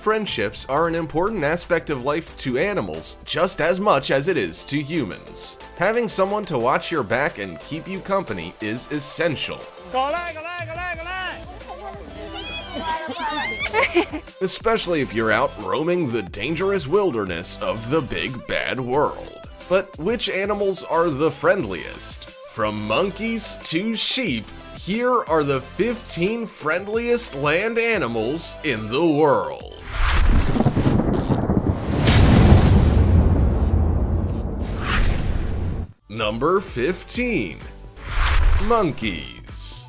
Friendships are an important aspect of life to animals just as much as it is to humans. Having someone to watch your back and keep you company is essential. Especially if you're out roaming the dangerous wilderness of the big bad world. But which animals are the friendliest? From monkeys to sheep, here are the 15 friendliest land animals in the world. Number 15 Monkeys.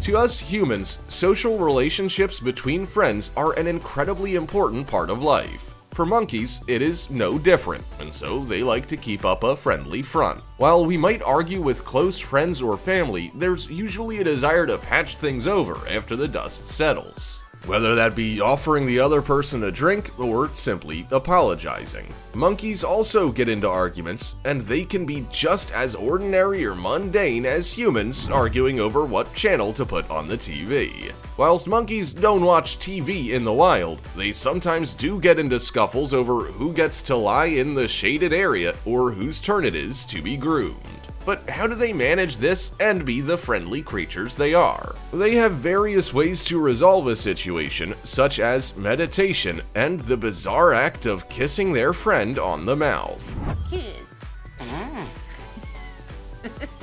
To us humans, social relationships between friends are an incredibly important part of life. For monkeys, it is no different, and so they like to keep up a friendly front. While we might argue with close friends or family, there's usually a desire to patch things over after the dust settles whether that be offering the other person a drink or simply apologizing. Monkeys also get into arguments, and they can be just as ordinary or mundane as humans arguing over what channel to put on the TV. Whilst monkeys don't watch TV in the wild, they sometimes do get into scuffles over who gets to lie in the shaded area or whose turn it is to be groomed. But how do they manage this and be the friendly creatures they are? They have various ways to resolve a situation, such as meditation and the bizarre act of kissing their friend on the mouth. Ah.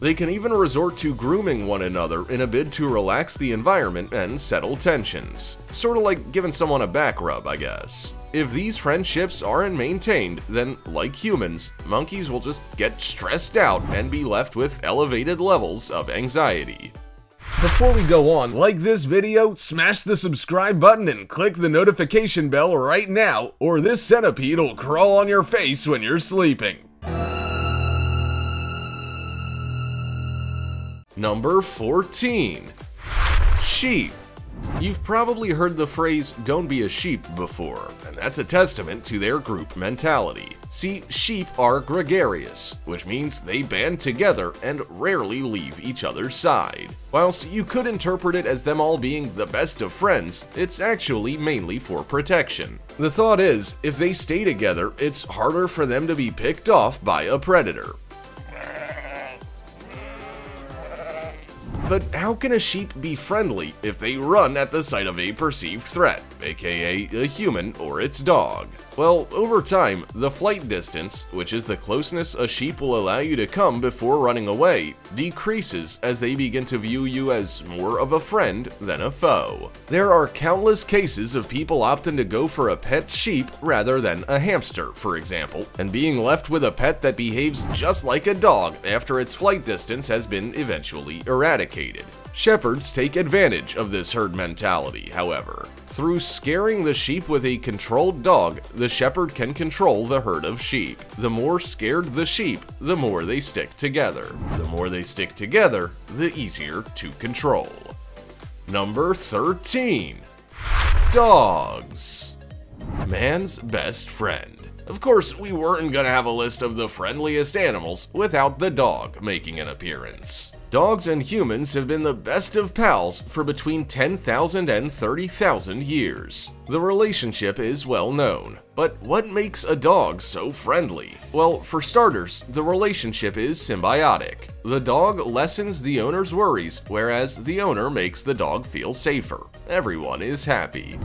They can even resort to grooming one another in a bid to relax the environment and settle tensions. Sorta like giving someone a back rub, I guess. If these friendships aren't maintained, then like humans, monkeys will just get stressed out and be left with elevated levels of anxiety. Before we go on, like this video, smash the subscribe button and click the notification bell right now, or this centipede will crawl on your face when you're sleeping. Number 14. Sheep. You've probably heard the phrase, don't be a sheep before, and that's a testament to their group mentality. See, sheep are gregarious, which means they band together and rarely leave each other's side. Whilst you could interpret it as them all being the best of friends, it's actually mainly for protection. The thought is, if they stay together, it's harder for them to be picked off by a predator. But how can a sheep be friendly if they run at the sight of a perceived threat, aka a human or its dog? Well, over time, the flight distance, which is the closeness a sheep will allow you to come before running away, decreases as they begin to view you as more of a friend than a foe. There are countless cases of people opting to go for a pet sheep rather than a hamster, for example, and being left with a pet that behaves just like a dog after its flight distance has been eventually eradicated. Shepherds take advantage of this herd mentality, however. Through scaring the sheep with a controlled dog, the shepherd can control the herd of sheep. The more scared the sheep, the more they stick together. The more they stick together, the easier to control. Number 13. Dogs. Man's best friend. Of course, we weren't gonna have a list of the friendliest animals without the dog making an appearance. Dogs and humans have been the best of pals for between 10,000 and 30,000 years. The relationship is well known. But what makes a dog so friendly? Well, for starters, the relationship is symbiotic. The dog lessens the owner's worries, whereas the owner makes the dog feel safer. Everyone is happy.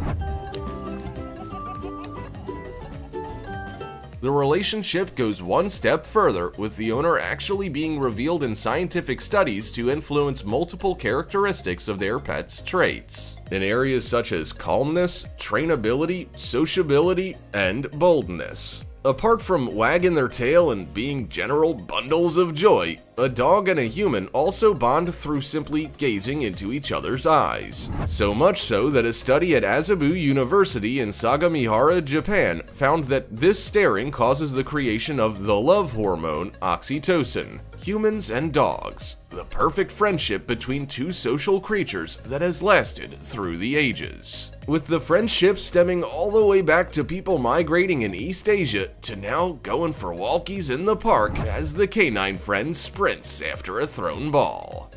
The relationship goes one step further, with the owner actually being revealed in scientific studies to influence multiple characteristics of their pet's traits. In areas such as calmness, trainability, sociability, and boldness. Apart from wagging their tail and being general bundles of joy, a dog and a human also bond through simply gazing into each other's eyes. So much so that a study at Azabu University in Sagamihara, Japan found that this staring causes the creation of the love hormone oxytocin, humans and dogs, the perfect friendship between two social creatures that has lasted through the ages. With the friendship stemming all the way back to people migrating in East Asia to now going for walkies in the park as the canine friend sprints after a thrown ball.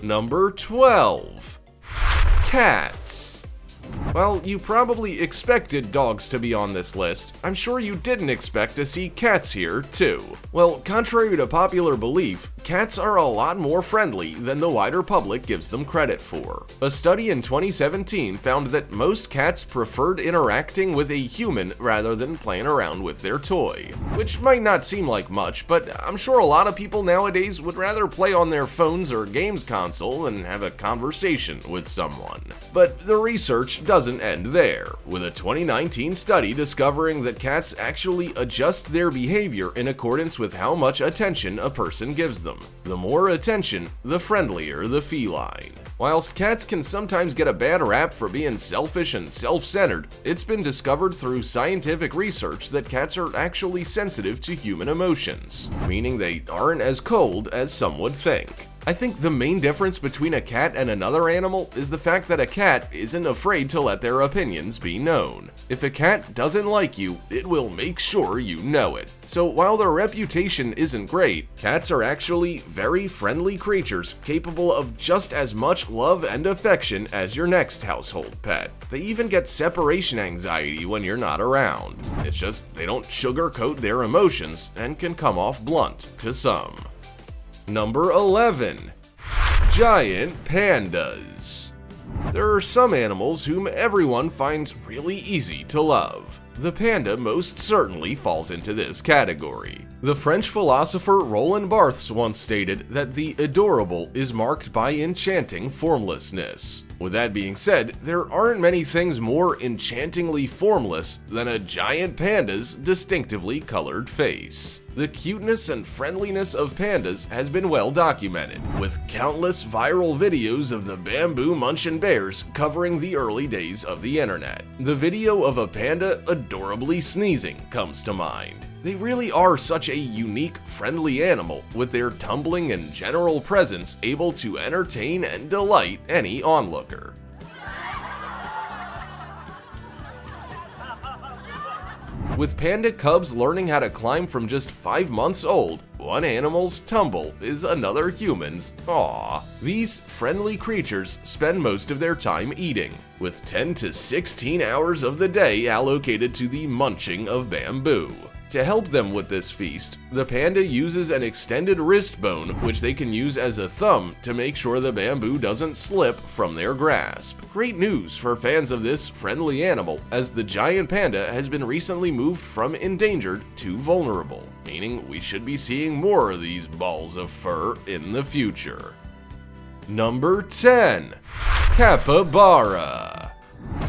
Number 12. Cats. While you probably expected dogs to be on this list, I'm sure you didn't expect to see cats here, too. Well, contrary to popular belief, cats are a lot more friendly than the wider public gives them credit for. A study in 2017 found that most cats preferred interacting with a human rather than playing around with their toy. Which might not seem like much, but I'm sure a lot of people nowadays would rather play on their phones or games console than have a conversation with someone. But the research doesn't end there, with a 2019 study discovering that cats actually adjust their behavior in accordance with how much attention a person gives them. The more attention, the friendlier the feline. Whilst cats can sometimes get a bad rap for being selfish and self-centered, it's been discovered through scientific research that cats are actually sensitive to human emotions, meaning they aren't as cold as some would think. I think the main difference between a cat and another animal is the fact that a cat isn't afraid to let their opinions be known. If a cat doesn't like you, it will make sure you know it. So while their reputation isn't great, cats are actually very friendly creatures capable of just as much love and affection as your next household pet. They even get separation anxiety when you're not around. It's just they don't sugarcoat their emotions and can come off blunt to some. Number 11. Giant Pandas There are some animals whom everyone finds really easy to love. The panda most certainly falls into this category. The French philosopher Roland Barthes once stated that the adorable is marked by enchanting formlessness. With that being said, there aren't many things more enchantingly formless than a giant panda's distinctively colored face. The cuteness and friendliness of pandas has been well documented, with countless viral videos of the bamboo munchin bears covering the early days of the internet. The video of a panda adorably sneezing comes to mind. They really are such a unique, friendly animal, with their tumbling and general presence able to entertain and delight any onlooker. With panda cubs learning how to climb from just 5 months old, one animal's tumble is another human's aw. These friendly creatures spend most of their time eating, with 10 to 16 hours of the day allocated to the munching of bamboo. To help them with this feast, the panda uses an extended wrist bone which they can use as a thumb to make sure the bamboo doesn't slip from their grasp. Great news for fans of this friendly animal as the giant panda has been recently moved from endangered to vulnerable, meaning we should be seeing more of these balls of fur in the future. Number 10. Capybara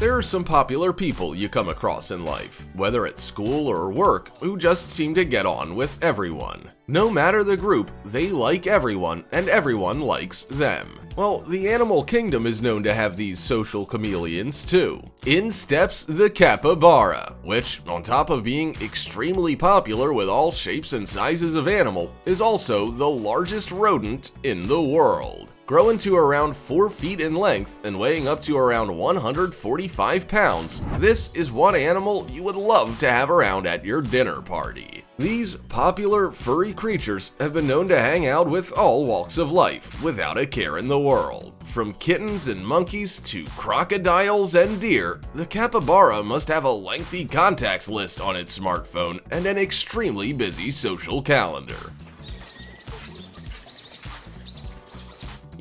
there are some popular people you come across in life, whether at school or work, who just seem to get on with everyone. No matter the group, they like everyone, and everyone likes them. Well, the animal kingdom is known to have these social chameleons too. In steps the capybara, which, on top of being extremely popular with all shapes and sizes of animal, is also the largest rodent in the world growing to around 4 feet in length and weighing up to around 145 pounds, this is one animal you would love to have around at your dinner party. These popular furry creatures have been known to hang out with all walks of life without a care in the world. From kittens and monkeys to crocodiles and deer, the capybara must have a lengthy contacts list on its smartphone and an extremely busy social calendar.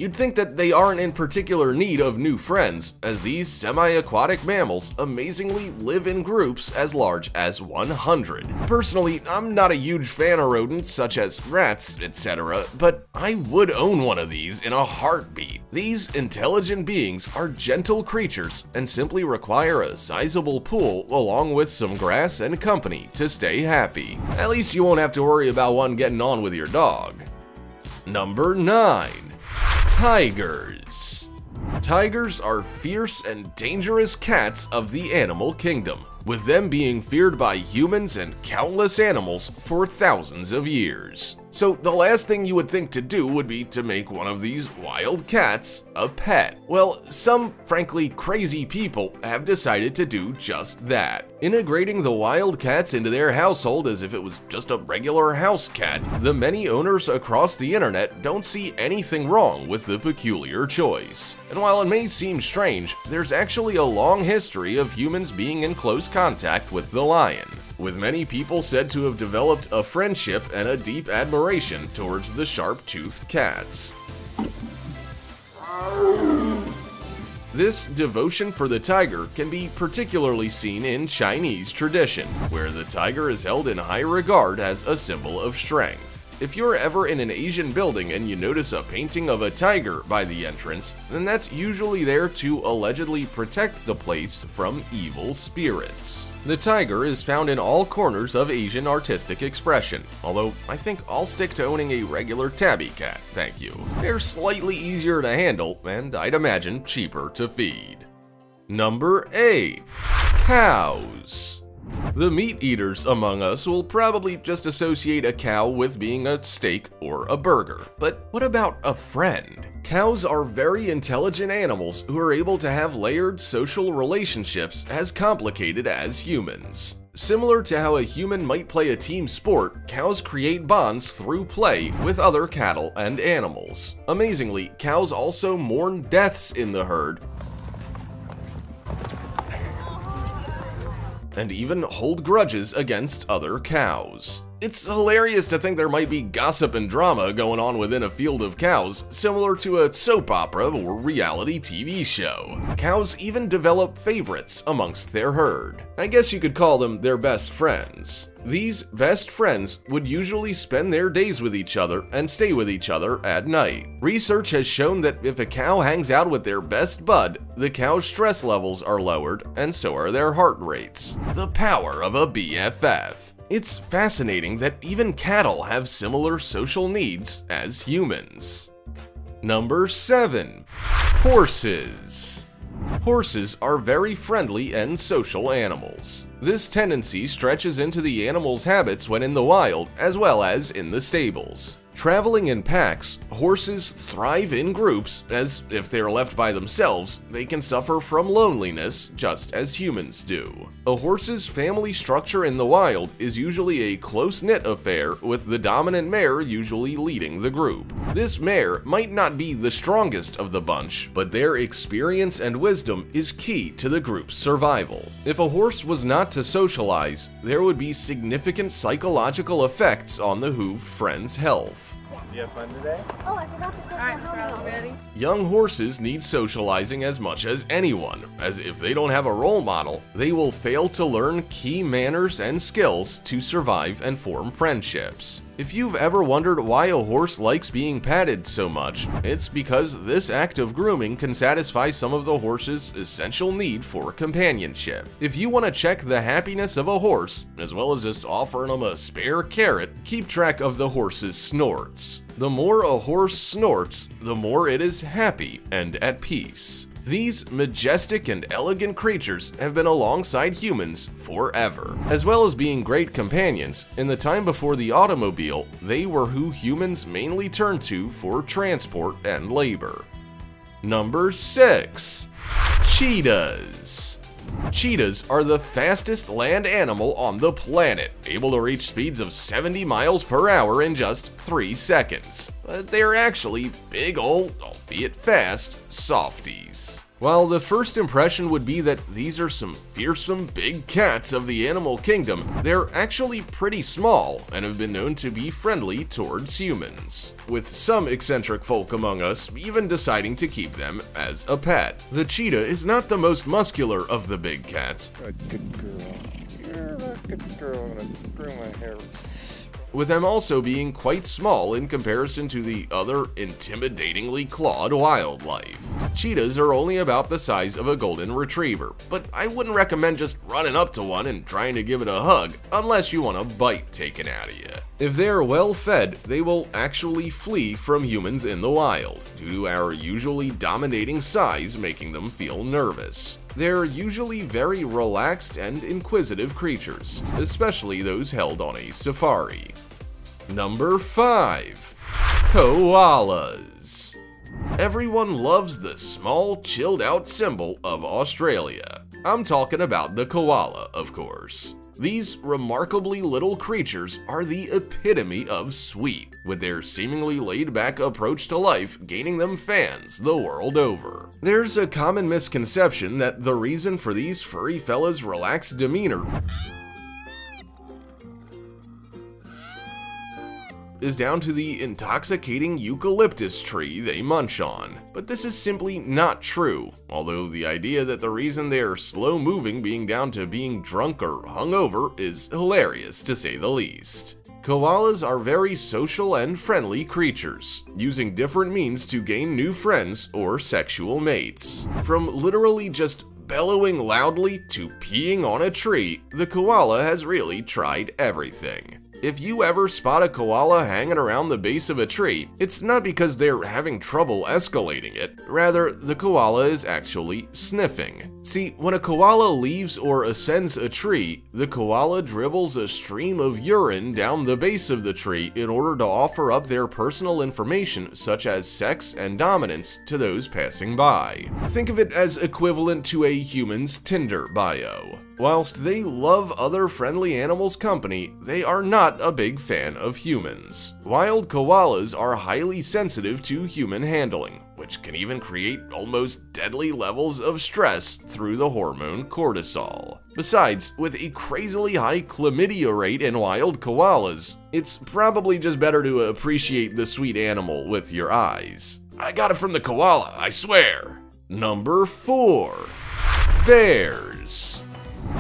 You'd think that they aren't in particular need of new friends, as these semi-aquatic mammals amazingly live in groups as large as 100. Personally, I'm not a huge fan of rodents such as rats, etc., but I would own one of these in a heartbeat. These intelligent beings are gentle creatures and simply require a sizable pool along with some grass and company to stay happy. At least you won't have to worry about one getting on with your dog. Number 9. Tigers. Tigers are fierce and dangerous cats of the animal kingdom, with them being feared by humans and countless animals for thousands of years. So the last thing you would think to do would be to make one of these wild cats a pet. Well, some frankly crazy people have decided to do just that, integrating the wild cats into their household as if it was just a regular house cat. The many owners across the internet don't see anything wrong with the peculiar choice. And while it may seem strange, there's actually a long history of humans being in close contact with the lion with many people said to have developed a friendship and a deep admiration towards the sharp-toothed cats. This devotion for the tiger can be particularly seen in Chinese tradition, where the tiger is held in high regard as a symbol of strength. If you're ever in an Asian building and you notice a painting of a tiger by the entrance, then that's usually there to allegedly protect the place from evil spirits. The tiger is found in all corners of Asian artistic expression, although I think I'll stick to owning a regular tabby cat, thank you. They're slightly easier to handle, and I'd imagine cheaper to feed. Number 8. Cows the meat eaters among us will probably just associate a cow with being a steak or a burger. But what about a friend? Cows are very intelligent animals who are able to have layered social relationships as complicated as humans. Similar to how a human might play a team sport, cows create bonds through play with other cattle and animals. Amazingly, cows also mourn deaths in the herd, and even hold grudges against other cows. It's hilarious to think there might be gossip and drama going on within a field of cows, similar to a soap opera or reality TV show. Cows even develop favorites amongst their herd. I guess you could call them their best friends. These best friends would usually spend their days with each other and stay with each other at night. Research has shown that if a cow hangs out with their best bud, the cow's stress levels are lowered and so are their heart rates. The power of a BFF. It's fascinating that even cattle have similar social needs as humans. Number 7. Horses Horses are very friendly and social animals. This tendency stretches into the animal's habits when in the wild, as well as in the stables. Traveling in packs, horses thrive in groups, as if they are left by themselves, they can suffer from loneliness just as humans do. A horse's family structure in the wild is usually a close-knit affair, with the dominant mare usually leading the group. This mare might not be the strongest of the bunch, but their experience and wisdom is key to the group's survival. If a horse was not to socialize, there would be significant psychological effects on the hooved friend's health. You have fun today? Oh, I forgot to put Alright, my helmet Charles, on. ready? Young horses need socializing as much as anyone, as if they don't have a role model, they will fail to learn key manners and skills to survive and form friendships. If you've ever wondered why a horse likes being patted so much, it's because this act of grooming can satisfy some of the horse's essential need for companionship. If you want to check the happiness of a horse, as well as just offering them a spare carrot, keep track of the horse's snorts. The more a horse snorts, the more it is happy and at peace. These majestic and elegant creatures have been alongside humans forever. As well as being great companions, in the time before the automobile, they were who humans mainly turned to for transport and labor. Number 6. Cheetahs Cheetahs are the fastest land animal on the planet, able to reach speeds of 70 miles per hour in just 3 seconds. Uh, but they're actually big old, albeit fast, softies. While the first impression would be that these are some fearsome big cats of the animal kingdom, they're actually pretty small and have been known to be friendly towards humans. With some eccentric folk among us even deciding to keep them as a pet. The cheetah is not the most muscular of the big cats, Good, girl. You're a good girl. I'm gonna groom my hair. With them also being quite small in comparison to the other intimidatingly clawed wildlife. Cheetahs are only about the size of a golden retriever, but I wouldn't recommend just running up to one and trying to give it a hug unless you want a bite taken out of you. If they're well fed, they will actually flee from humans in the wild, due to our usually dominating size making them feel nervous. They're usually very relaxed and inquisitive creatures, especially those held on a safari. Number 5. Koalas Everyone loves the small, chilled out symbol of Australia. I'm talking about the koala, of course. These remarkably little creatures are the epitome of sweet, with their seemingly laid-back approach to life gaining them fans the world over. There's a common misconception that the reason for these furry fellas' relaxed demeanor is down to the intoxicating eucalyptus tree they munch on. But this is simply not true, although the idea that the reason they are slow moving being down to being drunk or hungover is hilarious to say the least. Koalas are very social and friendly creatures, using different means to gain new friends or sexual mates. From literally just bellowing loudly to peeing on a tree, the koala has really tried everything. If you ever spot a koala hanging around the base of a tree, it's not because they're having trouble escalating it, rather, the koala is actually sniffing. See, when a koala leaves or ascends a tree, the koala dribbles a stream of urine down the base of the tree in order to offer up their personal information such as sex and dominance to those passing by. Think of it as equivalent to a human's Tinder bio. Whilst they love other friendly animals' company, they are not a big fan of humans. Wild koalas are highly sensitive to human handling, which can even create almost deadly levels of stress through the hormone cortisol. Besides, with a crazily high chlamydia rate in wild koalas, it's probably just better to appreciate the sweet animal with your eyes. I got it from the koala, I swear. Number 4. Bears.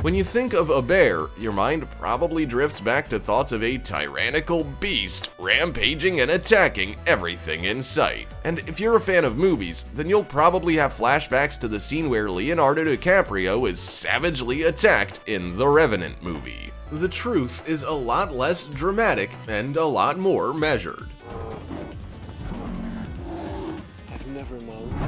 When you think of a bear, your mind probably drifts back to thoughts of a tyrannical beast rampaging and attacking everything in sight. And if you're a fan of movies, then you'll probably have flashbacks to the scene where Leonardo DiCaprio is savagely attacked in the Revenant movie. The truth is a lot less dramatic and a lot more measured.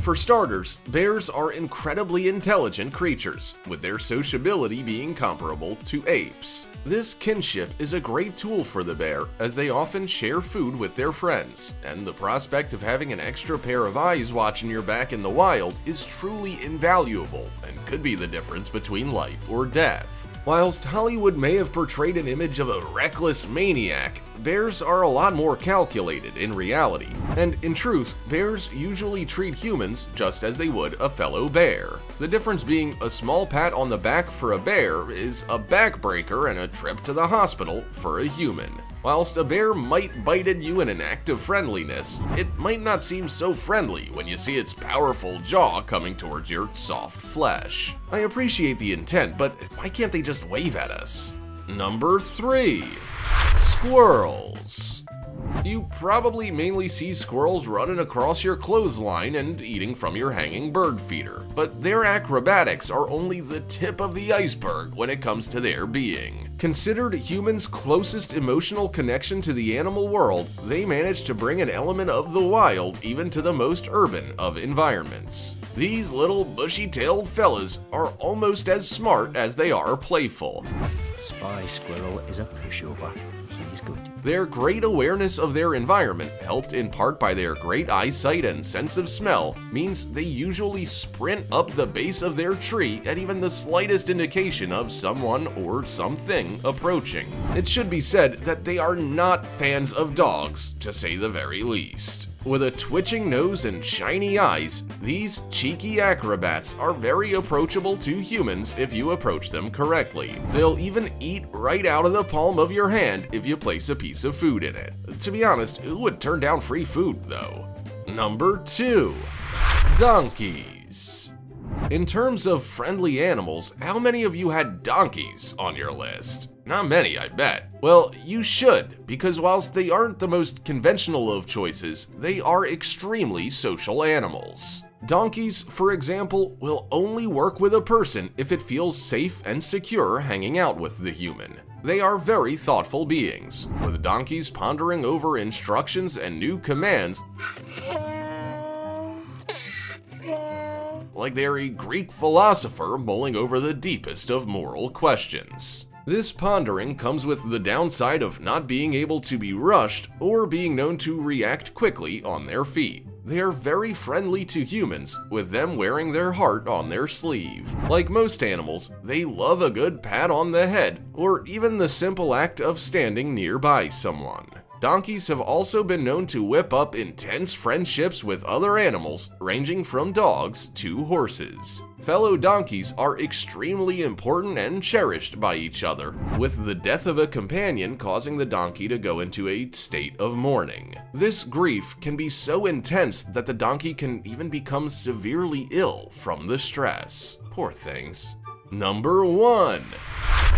For starters, bears are incredibly intelligent creatures, with their sociability being comparable to apes. This kinship is a great tool for the bear, as they often share food with their friends, and the prospect of having an extra pair of eyes watching your back in the wild is truly invaluable and could be the difference between life or death. Whilst Hollywood may have portrayed an image of a reckless maniac, bears are a lot more calculated in reality. And in truth, bears usually treat humans just as they would a fellow bear. The difference being a small pat on the back for a bear is a backbreaker and a trip to the hospital for a human. Whilst a bear might bite at you in an act of friendliness, it might not seem so friendly when you see its powerful jaw coming towards your soft flesh. I appreciate the intent, but why can't they just wave at us? Number 3. Squirrels. You probably mainly see squirrels running across your clothesline and eating from your hanging bird feeder, but their acrobatics are only the tip of the iceberg when it comes to their being. Considered humans' closest emotional connection to the animal world, they manage to bring an element of the wild even to the most urban of environments. These little bushy-tailed fellas are almost as smart as they are playful. Spy Squirrel is a pushover. He's good. Their great awareness of their environment, helped in part by their great eyesight and sense of smell, means they usually sprint up the base of their tree at even the slightest indication of someone or something approaching. It should be said that they are not fans of dogs, to say the very least. With a twitching nose and shiny eyes, these cheeky acrobats are very approachable to humans if you approach them correctly. They'll even eat right out of the palm of your hand if you place a piece of food in it. To be honest, who would turn down free food though? Number 2. Donkeys. In terms of friendly animals, how many of you had donkeys on your list? Not many, I bet. Well, you should, because whilst they aren't the most conventional of choices, they are extremely social animals. Donkeys, for example, will only work with a person if it feels safe and secure hanging out with the human. They are very thoughtful beings, with donkeys pondering over instructions and new commands like they're a Greek philosopher mulling over the deepest of moral questions. This pondering comes with the downside of not being able to be rushed or being known to react quickly on their feet. They are very friendly to humans, with them wearing their heart on their sleeve. Like most animals, they love a good pat on the head, or even the simple act of standing nearby someone. Donkeys have also been known to whip up intense friendships with other animals, ranging from dogs to horses. Fellow donkeys are extremely important and cherished by each other, with the death of a companion causing the donkey to go into a state of mourning. This grief can be so intense that the donkey can even become severely ill from the stress. Poor things. Number 1.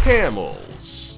Camels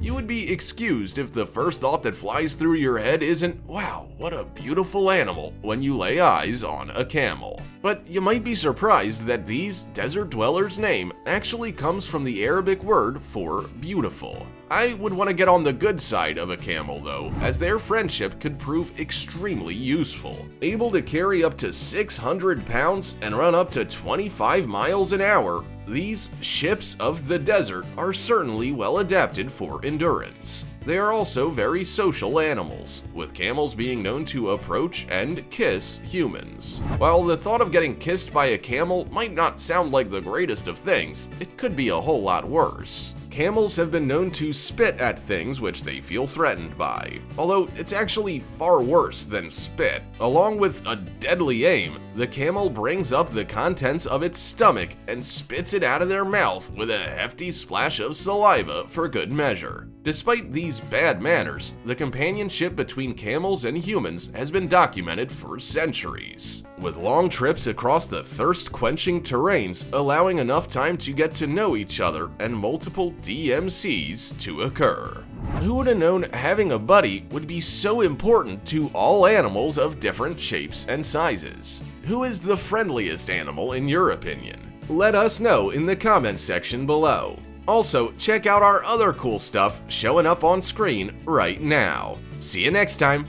you would be excused if the first thought that flies through your head isn't, wow, what a beautiful animal, when you lay eyes on a camel. But you might be surprised that these desert dwellers' name actually comes from the Arabic word for beautiful. I would want to get on the good side of a camel though, as their friendship could prove extremely useful. Able to carry up to 600 pounds and run up to 25 miles an hour, these ships of the desert are certainly well adapted for endurance. They are also very social animals, with camels being known to approach and kiss humans. While the thought of getting kissed by a camel might not sound like the greatest of things, it could be a whole lot worse camels have been known to spit at things which they feel threatened by. Although it's actually far worse than spit. Along with a deadly aim, the camel brings up the contents of its stomach and spits it out of their mouth with a hefty splash of saliva for good measure. Despite these bad manners, the companionship between camels and humans has been documented for centuries with long trips across the thirst-quenching terrains allowing enough time to get to know each other and multiple DMCs to occur. Who would have known having a buddy would be so important to all animals of different shapes and sizes? Who is the friendliest animal in your opinion? Let us know in the comments section below. Also, check out our other cool stuff showing up on screen right now. See you next time!